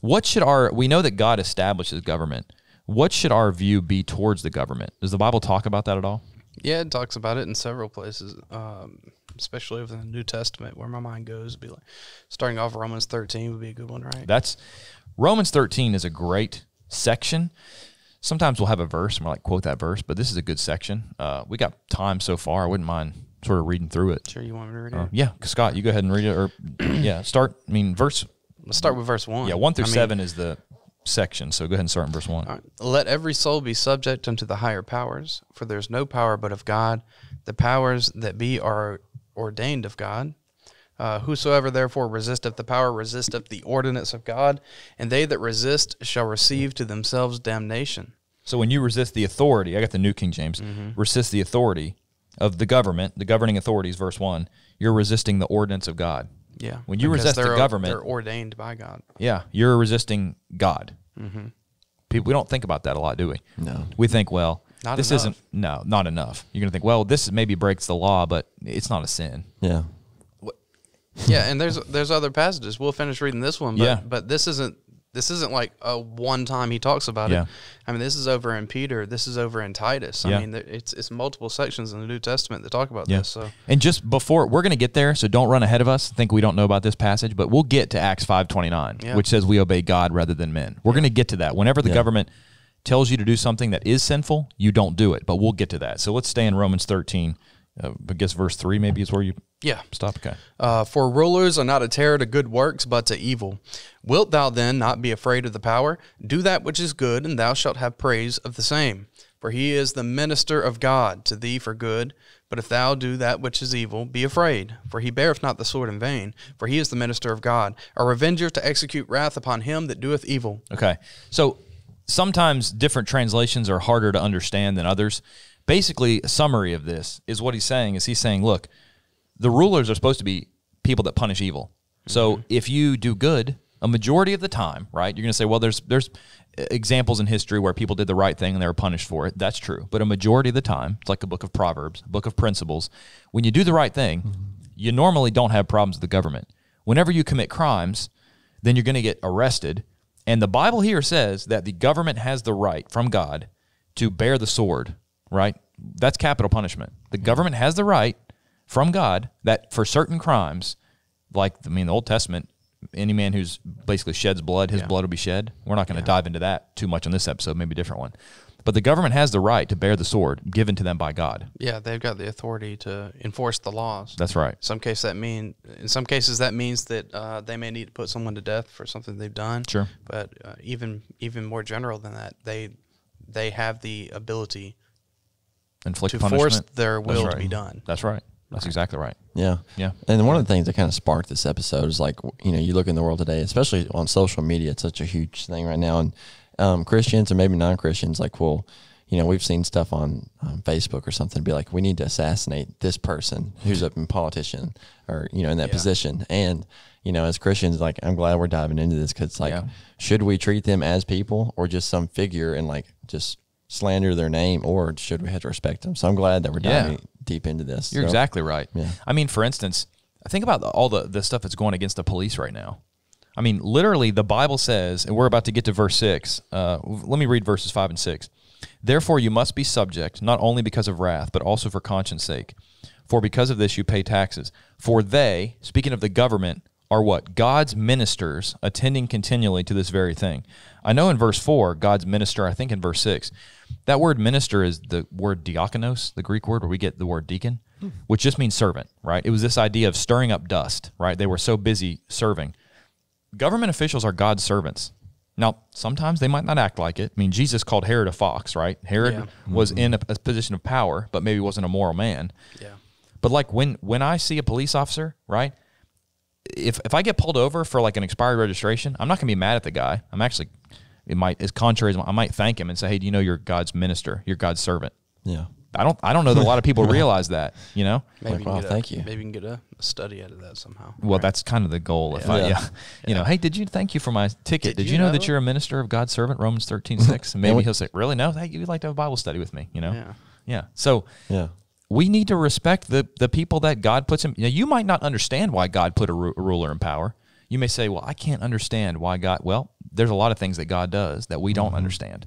What should our we know that God establishes government. What should our view be towards the government? Does the Bible talk about that at all? Yeah, it talks about it in several places, um, especially within the New Testament, where my mind goes. would Be like, starting off Romans thirteen would be a good one, right? That's Romans 13 is a great section. Sometimes we'll have a verse and we're like quote that verse, but this is a good section. Uh, we got time so far. I wouldn't mind sort of reading through it. sure, you want me to read Uh, it? yeah, Scott, you go ahead and read it, or yeah, start. I mean, verse Let's start with verse one. yeah one through I mean, seven is the section. So go ahead and start in verse one. All right. Let every soul be subject unto the higher powers, for there is no power but of God. The powers that be are ordained of God. Uh, whosoever therefore resisteth the power resisteth the ordinance of God, and they that resist shall receive to themselves damnation. So when you resist the authority, I got the New King James, Mm-hmm. resist the authority of the government, the governing authorities, verse one, you're resisting the ordinance of God. Yeah. When you because resist the government- they're ordained by God. Yeah, you're resisting God. Mm-hmm. People, we don't think about that a lot, do we? No. We think, well, Not this enough. isn't no, not enough. You're gonna think, well, this maybe breaks the law, but it's not a sin. Yeah. yeah, and there's there's other passages. We'll finish reading this one, but Yeah. but this isn't this isn't like a one time he talks about Yeah. it. I mean, this is over in Peter. This is over in Titus. Yeah. I mean, it's it's multiple sections in the New Testament that talk about Yeah. this. So And just before we're going to get there, so don't run ahead of us. Think we don't know about this passage, but we'll get to Acts five twenty nine, Yeah. which says we obey God rather than men. We're going to get to that. Whenever the Yeah. government tells you to do something that is sinful, you don't do it. But we'll get to that. So let's stay in Romans thirteen. Uh, I guess verse three maybe is where you yeah. stop. Okay. Uh, for rulers are not a terror to good works, but to evil. Wilt thou then not be afraid of the power? Do that which is good, and thou shalt have praise of the same. For he is the minister of God to thee for good. But if thou do that which is evil, be afraid, for he beareth not the sword in vain. For he is the minister of God, a revenger to execute wrath upon him that doeth evil. Okay. So sometimes different translations are harder to understand than others. Basically, a summary of this is what he's saying is he's saying, look, the rulers are supposed to be people that punish evil. So mm-hmm. if you do good, a majority of the time, right? You're going to say, well, there's there's examples in history where people did the right thing and they were punished for it. That's true. But a majority of the time, it's like a book of Proverbs, a book of principles. When you do the right thing, mm-hmm. you normally don't have problems with the government. Whenever you commit crimes, then you're going to get arrested. And the Bible here says that the government has the right from God to bear the sword, right? That's capital punishment. The mm-hmm. government has the right from God that for certain crimes, like I mean the Old Testament, any man who's basically sheds blood, his blood will be shed. We're not going to dive into that too much on this episode, maybe a different one. But the government has the right to bear the sword given to them by God. Yeah, they've got the authority to enforce the laws. That's right. some case that mean in some cases that means that uh, they may need to put someone to death for something they've done. Sure. But uh, even even more general than that, they they have the ability Inflict to punishment. force their will to be done. That's right. That's exactly right. Yeah. Yeah. And one of the things that kind of sparked this episode is like, you know, you look in the world today, especially on social media, it's such a huge thing right now. And um, Christians or maybe non Christians, like, well, you know, we've seen stuff on um, Facebook or something be like, we need to assassinate this person who's a politician or, you know, in that Yeah. position. And, you know, as Christians, like, I'm glad we're diving into this because, like, Yeah. should we treat them as people or just some figure and, like, just slander their name or should we have to respect them? So I'm glad that we're Yeah. Deep into this. You're So- exactly right. Yeah. I mean, for instance, think about all the, the stuff that's going against the police right now. I mean, literally, the Bible says, and we're about to get to verse six. Uh, let me read verses five and six. Therefore, you must be subject, not only because of wrath, but also for conscience sake. For because of this, you pay taxes. For they, speaking of the government, are what? God's ministers, attending continually to this very thing. I know in verse 4, God's minister, I think in verse 6, that word minister is the word diakonos, the Greek word where we get the word deacon, which just means servant, right? It was this idea of stirring up dust, right? They were so busy serving. Government officials are God's servants. Now, sometimes they might not act like it. I mean, Jesus called Herod a fox, right? Herod Yeah. was mm-hmm. in a, a position of power, but maybe wasn't a moral man. Yeah. But like when when I see a police officer, right? If if I get pulled over for like an expired registration, I'm not gonna be mad at the guy. I'm actually it might as contrary as I might thank him and say, Hey, do you know you're God's minister? You're God's servant. Yeah. I don't I don't know that a lot of people realize that, you know? Maybe Like, you can wow, a- thank you. Maybe you can get a, a study out of that somehow. Well, Right. that's kind of the goal. If I, Yeah. yeah, you know, hey, did you thank you for my ticket? Did, Did you, you know, know? that you're a minister of God's servant? Romans thirteen six. And maybe we- he'll say, really? No, hey, you'd like to have a Bible study with me? You know? Yeah. Yeah. So Yeah. we need to respect the the people that God puts in. You, know, you might not understand why God put a, ru- a ruler in power. You may say, "Well, I can't understand why God." Well, there's a lot of things that God does that we don't understand,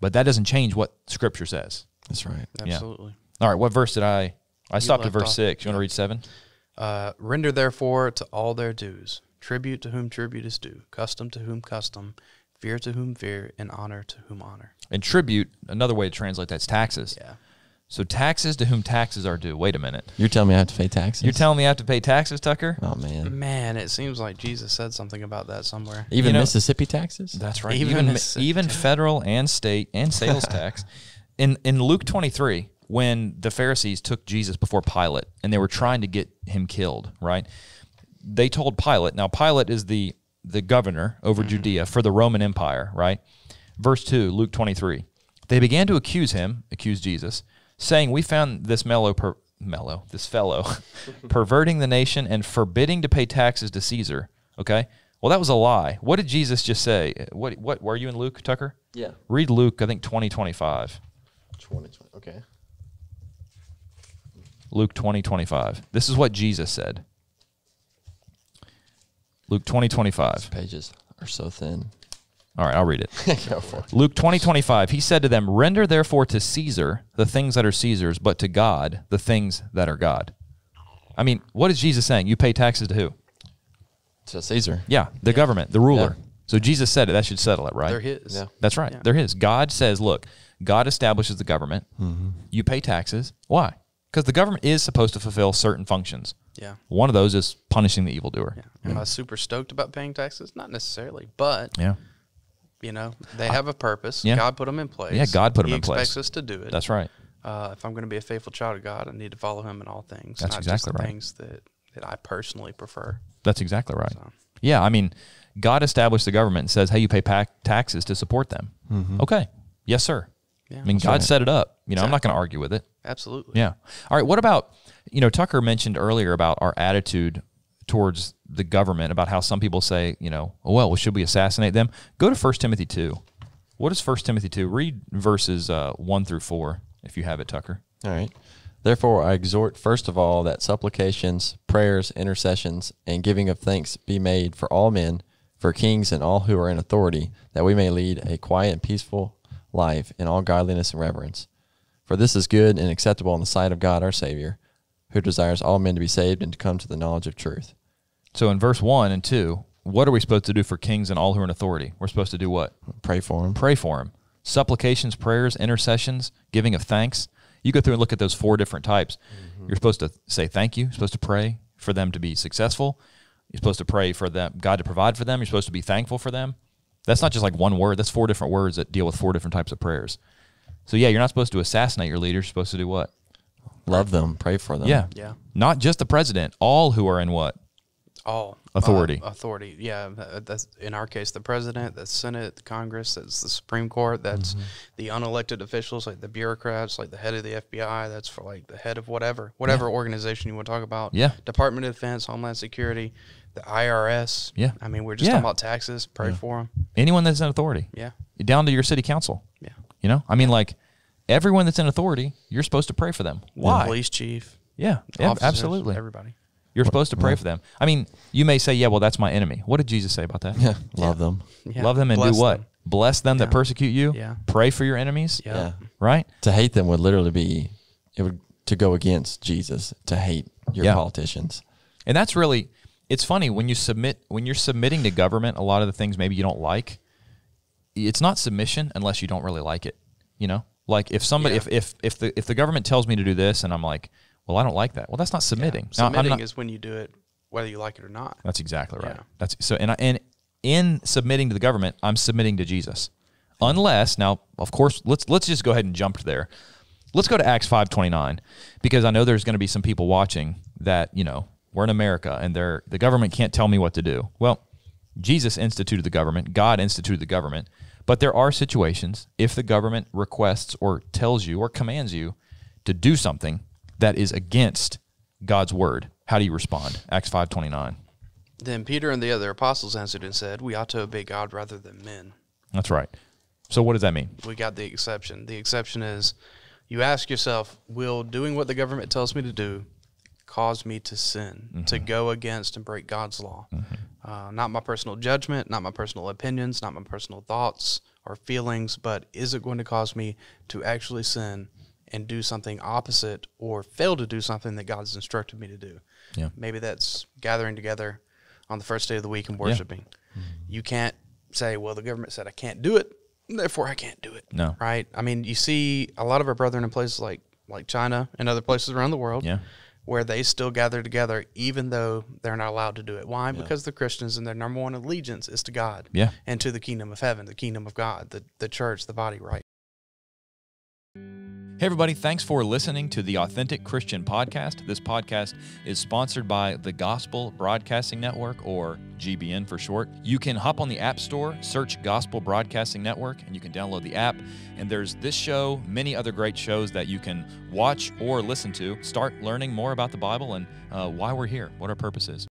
but that doesn't change what Scripture says. That's right. Absolutely. All right, what verse did I? I stopped at verse off- six. You want to read seven? Uh, Render therefore to all their dues, tribute to whom tribute is due, custom to whom custom, fear to whom fear, and honor to whom honor. And tribute. Another way to translate that's taxes. Yeah. So taxes to whom taxes are due. Wait a minute. You're telling me I have to pay taxes? You're telling me I have to pay taxes, Tucker? Oh man. Man, it seems like Jesus said something about that somewhere. Even know- Mississippi taxes? That's right. Even Even even federal and state and sales tax. In in Luke 23, when the Pharisees took Jesus before Pilate and they were trying to get him killed, right? They told Pilate. Now Pilate is the the governor over mm-hmm. Judea for the Roman Empire, right? Verse 2, Luke 23. They began to accuse him, accuse Jesus, saying, "We found this mellow per, mellow, this fellow perverting the nation and forbidding to pay taxes to Caesar." Okay? Well, that was a lie. What did Jesus just say? What what were you in Luke, Tucker? Yeah. Read Luke, I think 20 25. 2020. Okay. Luke 20 25. This is what Jesus said. Luke 20 25. Pages are so thin. All right, I'll read it. Go for it. Luke 20, 25, he said to them, Render therefore to Caesar the things that are Caesar's, but to God the things that are God. I mean, what is Jesus saying? You pay taxes to who? To Caesar. Yeah, the government, the ruler. Yeah. So Jesus said it. That should settle it, right? They're his. Yeah. That's right. Yeah. They're his. God says, look, God establishes the government. Mm-hmm. You pay taxes. Why? Because the government is supposed to fulfill certain functions. Yeah. One of those is punishing the evildoer. Yeah. Am I super stoked about paying taxes? Not necessarily, but Yeah. You know they have a purpose. Yeah. God put them in place. Yeah, God put 'em He in place. He expects us to do it. That's right. Uh, if I'm going to be a faithful child of God, I need to follow Him in all things. That's not exactly just the right. things that that I personally prefer. That's exactly right. So. Yeah, I mean, God established the government and says, "Hey, you pay pac- taxes to support them." Okay, yes, sir. Yeah, I mean, God right. set it up. You know, I'm not going to argue with it. Absolutely. Yeah. All right. What about you know Tucker mentioned earlier about our attitude towards the government about how some people say you know oh, well, should we assassinate them? Go to 1 Timothy two. What is 1 Timothy two? Read verses uh, one through four if you have it, Tucker. All right. Therefore, I exhort first of all that supplications, prayers, intercessions, and giving of thanks be made for all men, for kings and all who are in authority, that we may lead a quiet and peaceful life in all godliness and reverence. For this is good and acceptable in the sight of God our Savior, who desires all men to be saved and to come to the knowledge of truth. So in verse one and two, what are we supposed to do for kings and all who are in authority? We're supposed to do what? Pray for him. pray for him. Supplications, prayers, intercessions, giving of thanks. You go through and look at those four different types. Mm-hmm. You're supposed to say thank you. You're supposed to pray for them to be successful. You're supposed to pray for them, God to provide for them. You're supposed to be thankful for them. That's not just like one word. That's four different words that deal with four different types of prayers. So yeah, you're not supposed to assassinate your leaders. You're supposed to do what? Love them. Pray for them. Yeah. Yeah. Not just the president. All who are in what? All Authority. uh, authority. Yeah. uh, That's in our case the president, the Senate, the Congress, that's the Supreme Court, that's the unelected officials like the bureaucrats, like the head of the FBI. That's for like the head of whatever, whatever organization you want to talk about. Yeah. Department of Defense, Homeland Security, the IRS. Yeah. I mean, we're just Yeah. talking about taxes. Pray for them. Anyone that's in authority. Yeah. Down to your city council. Yeah. You know? I mean like everyone that's in authority, you're supposed to pray for them. Why? Police chief. Yeah, yeah, officers, absolutely. Everybody. You're supposed to pray for them. I mean, you may say, "Yeah, well, that's my enemy." What did Jesus say about that? Yeah. Love them. Yeah. Love them and Bless do what? them. Bless them that persecute you. Yeah. Pray for your enemies. Yeah. Yeah. Right. To hate them would literally be, it would, to go against Jesus, to hate your Yeah. politicians. And that's really. It's funny when you submit when you're submitting to government. A lot of the things maybe you don't like. It's not submission unless you don't really like it. You know, like if somebody Yeah. if if if the if the government tells me to do this and I'm like, well, I don't like that. Well, that's not submitting. I'm Submitting not- is when you do it whether you like it or not. That's exactly right. Yeah. That's so, and I, and in submitting to the government, I'm submitting to Jesus. Unless now, of course, let's let's just go ahead and jump there. Let's go to Acts five twenty nine because I know there's going to be some people watching that you know we're in America and they're the government can't tell me what to do. Well, Jesus instituted the government, God instituted the government, but there are situations if the government requests or tells you or commands you to do something that is against God's word. How do you respond? Acts five twenty nine. Then Peter and the other apostles answered and said, We ought to obey God rather than men. That's right. So what does that mean? We got the exception. The exception is you ask yourself, Will doing what the government tells me to do cause me to sin, to Mm-hmm. go against and break God's law? Uh, not my personal judgment, not my personal opinions, not my personal thoughts or feelings, but is it going to cause me to actually sin and do something opposite or fail to do something that God's instructed me to do? Yeah. Maybe that's gathering together on the first day of the week and worshiping. You can't say, well, the government said I can't do it, therefore I can't do it. No. Right? I mean, you see a lot of our brethren in places like like China and other places around the world Yeah. Where they still gather together even though they're not allowed to do it. Why? Because they're Christians and their number one allegiance is to God Yeah. and to the kingdom of heaven, the kingdom of God, the, the church, the body, right? Hey, everybody, thanks for listening to the Authentic Christian Podcast. This podcast is sponsored by the Gospel Broadcasting Network, or GBN for short. You can hop on the App Store, search Gospel Broadcasting Network, and you can download the app. And there's this show, many other great shows that you can watch or listen to. Start learning more about the Bible and uh, why we're here, what our purpose is.